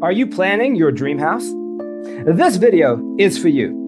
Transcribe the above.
Are you planning your dream house? This video is for you.